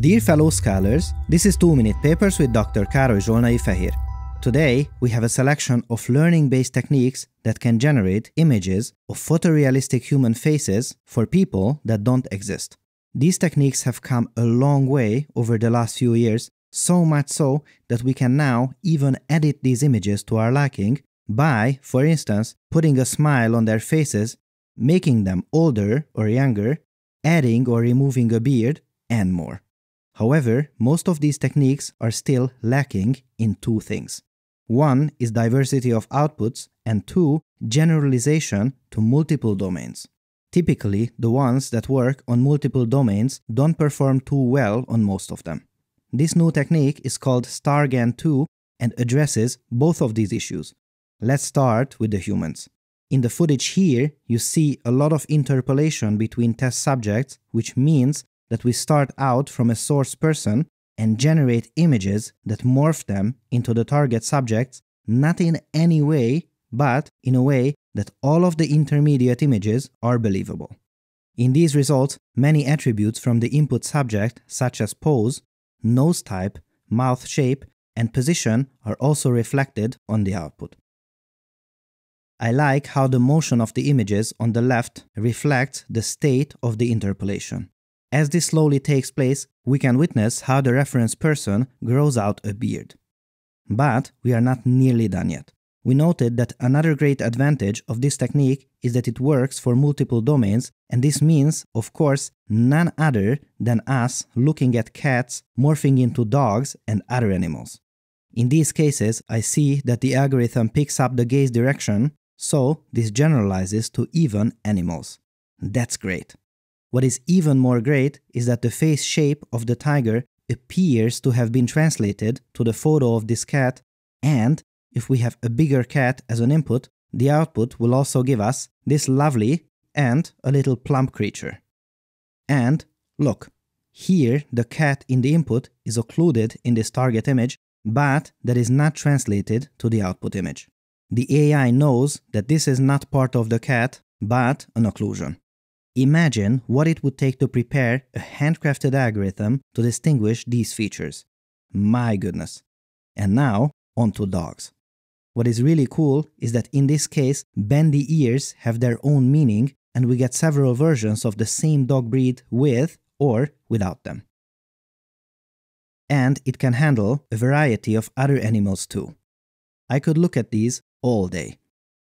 Dear fellow scholars, this is 2 Minute Papers with Dr. Károly Zsolnai Fehér. Today, we have a selection of learning-based techniques that can generate images of photorealistic human faces for people that don't exist. These techniques have come a long way over the last few years, so much so that we can now even edit these images to our liking by, for instance, putting a smile on their faces, making them older or younger, adding or removing a beard, and more. However, most of these techniques are still lacking in two things. One is diversity of outputs, and two, generalization to multiple domains. Typically, the ones that work on multiple domains don't perform too well on most of them. This new technique is called StarGAN2 and addresses both of these issues. Let's start with the humans. In the footage here, you see a lot of interpolation between test subjects, which means that we start out from a source person and generate images that morph them into the target subjects, not in any way, but in a way that all of the intermediate images are believable. In these results, many attributes from the input subject, such as pose, nose type, mouth shape, and position are also reflected on the output. I like how the motion of the images on the left reflects the state of the interpolation. As this slowly takes place, we can witness how the reference person grows out a beard. But we are not nearly done yet. We noted that another great advantage of this technique is that it works for multiple domains, and this means, of course, none other than us looking at cats morphing into dogs and other animals. In these cases, I see that the algorithm picks up the gaze direction, so this generalizes to even animals. That's great. What is even more great is that the face shape of the tiger appears to have been translated to the photo of this cat, and if we have a bigger cat as an input, the output will also give us this lovely and a little plump creature. And look, here the cat in the input is occluded in this target image, but that is not translated to the output image. The AI knows that this is not part of the cat, but an occlusion. Imagine what it would take to prepare a handcrafted algorithm to distinguish these features. My goodness. And now, on to dogs. What is really cool is that in this case, bendy ears have their own meaning and we get several versions of the same dog breed with or without them. And it can handle a variety of other animals too. I could look at these all day.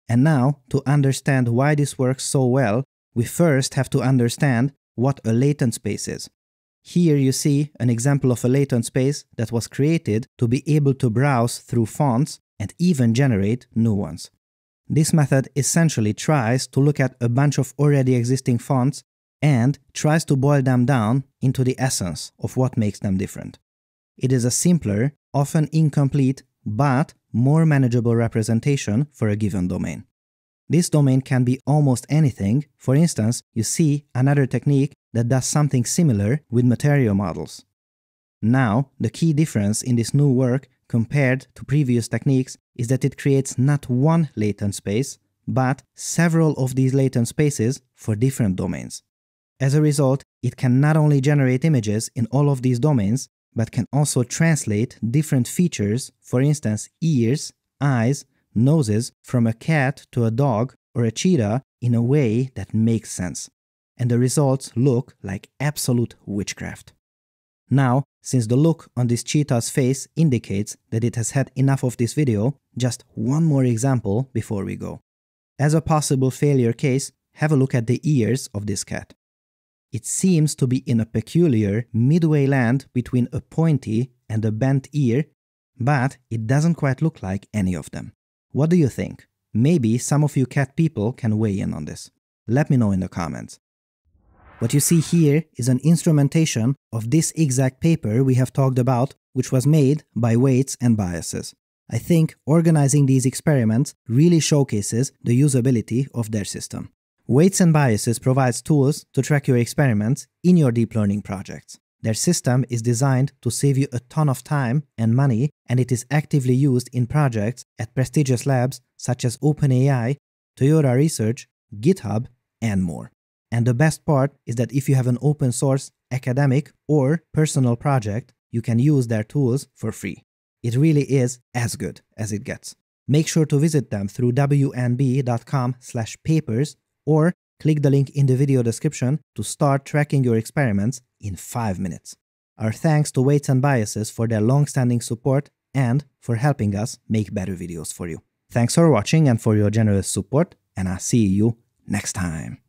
And now, to understand why this works so well, we first have to understand what a latent space is. Here you see an example of a latent space that was created to be able to browse through fonts and even generate new ones. This method essentially tries to look at a bunch of already existing fonts and tries to boil them down into the essence of what makes them different. It is a simpler, often incomplete, but more manageable representation for a given domain. This domain can be almost anything. For instance, you see another technique that does something similar with material models. Now, the key difference in this new work compared to previous techniques is that it creates not one latent space, but several of these latent spaces for different domains. As a result, it can not only generate images in all of these domains, but can also translate different features, for instance, ears, eyes, noses from a cat to a dog or a cheetah in a way that makes sense. And the results look like absolute witchcraft. Now, since the look on this cheetah's face indicates that it has had enough of this video, just one more example before we go. As a possible failure case, have a look at the ears of this cat. It seems to be in a peculiar midway land between a pointy and a bent ear, but it doesn't quite look like any of them. What do you think? Maybe some of you cat people can weigh in on this. Let me know in the comments. What you see here is an instrumentation of this exact paper we have talked about, which was made by Weights and Biases. I think organizing these experiments really showcases the usability of their system. Weights and Biases provides tools to track your experiments in your deep learning projects. Their system is designed to save you a ton of time and money, and it is actively used in projects at prestigious labs such as OpenAI, Toyota Research, GitHub, and more. And the best part is that if you have an open source, academic, or personal project, you can use their tools for free. It really is as good as it gets. Make sure to visit them through wandb.com/papers or click the link in the video description to start tracking your experiments in 5 minutes. Our thanks to Weights and Biases for their long-standing support and for helping us make better videos for you. Thanks for watching and for your generous support, and I'll see you next time.